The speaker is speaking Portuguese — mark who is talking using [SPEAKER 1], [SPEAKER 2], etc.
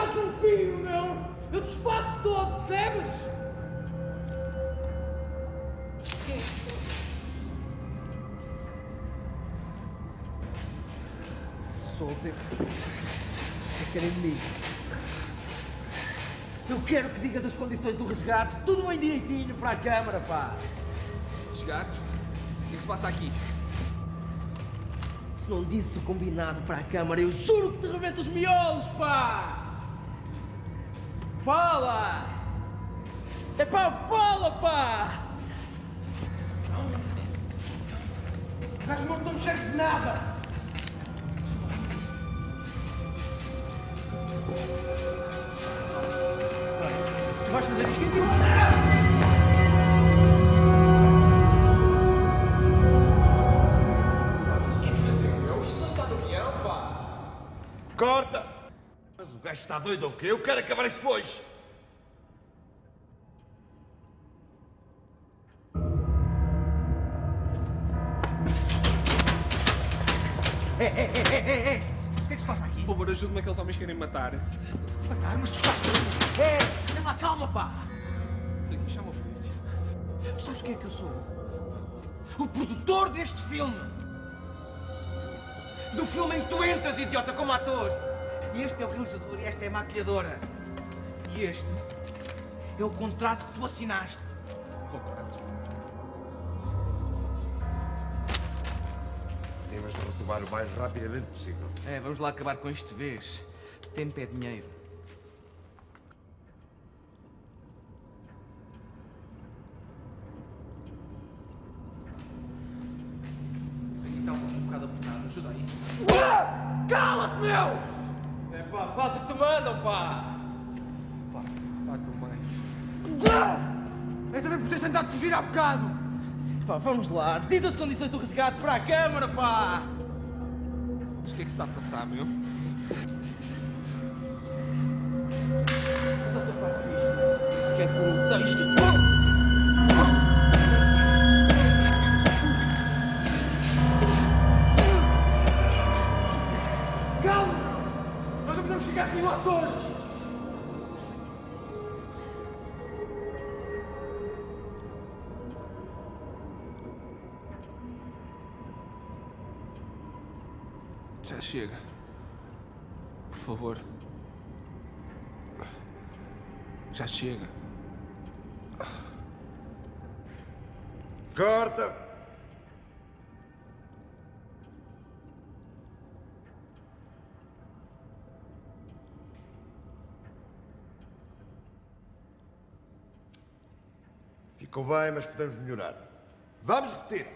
[SPEAKER 1] estás um pio, meu! Eu desfaço todo, percebes?
[SPEAKER 2] Soltem. Eu quero inimigo.
[SPEAKER 1] Eu quero que digas as condições do resgate, tudo bem direitinho para a câmara, pá!
[SPEAKER 3] Resgate? O que é que se passa aqui?
[SPEAKER 1] Se não dizes o combinado para a câmara, eu juro que te rebento os miolos, pá! Fala! É pá, fala, pá! Estás morto, não me de nada! Tu vais fazer isto em
[SPEAKER 4] Mas o gajo está doido ou quê? Eu quero acabar isso hoje!
[SPEAKER 1] O que é que se passa aqui?
[SPEAKER 3] Por favor, ajude-me aqueles homens querem matar.
[SPEAKER 1] Matar, mas tu estás doido! É! Tem lá calma, pá!
[SPEAKER 3] Tenho que chamar a polícia.
[SPEAKER 1] Tu sabes quem é que eu sou? O produtor deste filme! Do filme em que tu entras, idiota, como ator! E este é o realizador e esta é a maquilhadora. E este é o contrato que tu assinaste.
[SPEAKER 3] Contrato.
[SPEAKER 4] Temos de retomar o mais rapidamente possível.
[SPEAKER 1] É, vamos lá acabar com isto de vez. Tempo é dinheiro.
[SPEAKER 3] Aqui está um bocado apertado. Ajuda aí.
[SPEAKER 1] Ah! Cala-te, meu! Pá, faz o que te mandam, pá!
[SPEAKER 3] Pá, pá, tu mãe.
[SPEAKER 1] Esta vez por teres tentado fugir há bocado! Pá, vamos lá, diz as condições do resgate para a câmara, pá!
[SPEAKER 3] Mas o que é que se está a passar, meu?
[SPEAKER 1] Isso que é por um texto. Podemos ficar sem o ator!
[SPEAKER 3] Já chega. Por favor. Já chega.
[SPEAKER 4] Corta! Ficou bem, mas podemos melhorar. Vamos repetir.